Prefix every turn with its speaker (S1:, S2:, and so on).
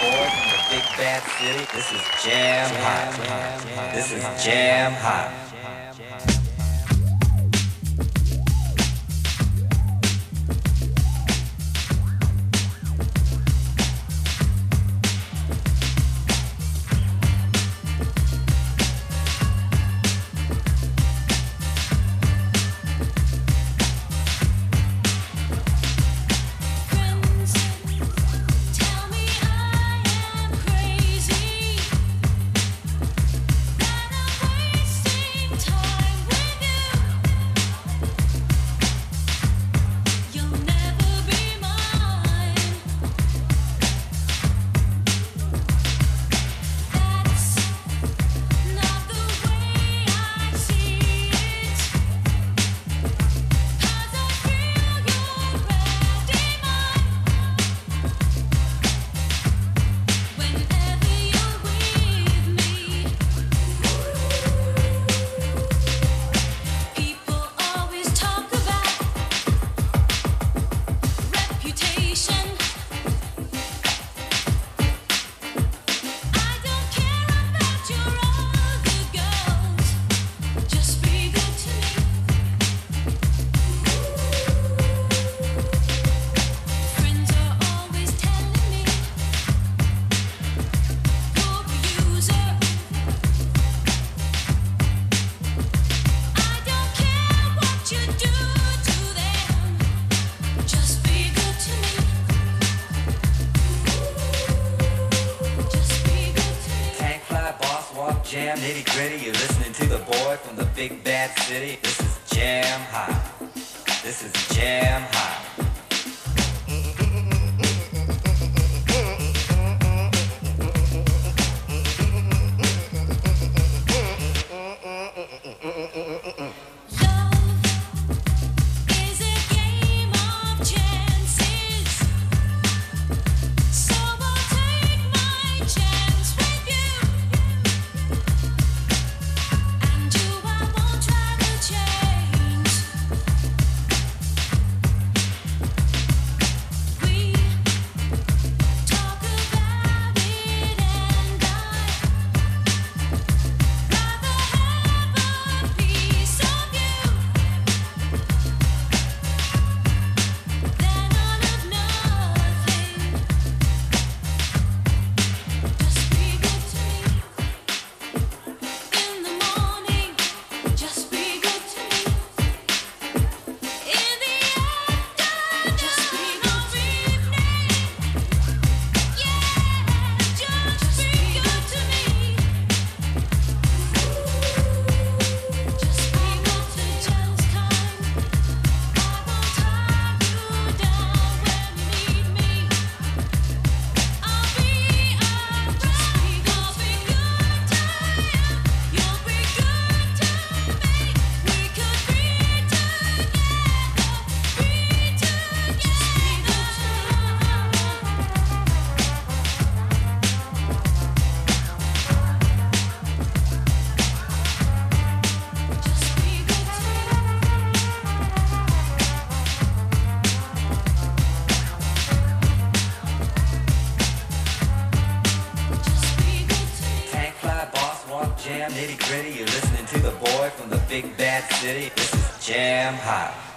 S1: boy from the big bad city. This is jam hot. This is jam hot. jam nitty gritty. You're listening to the boy from the big bad city. This is jam hot. This is jam hot. Nitty gritty. You're listening to the boy from the big bad city. This is Jam Hot.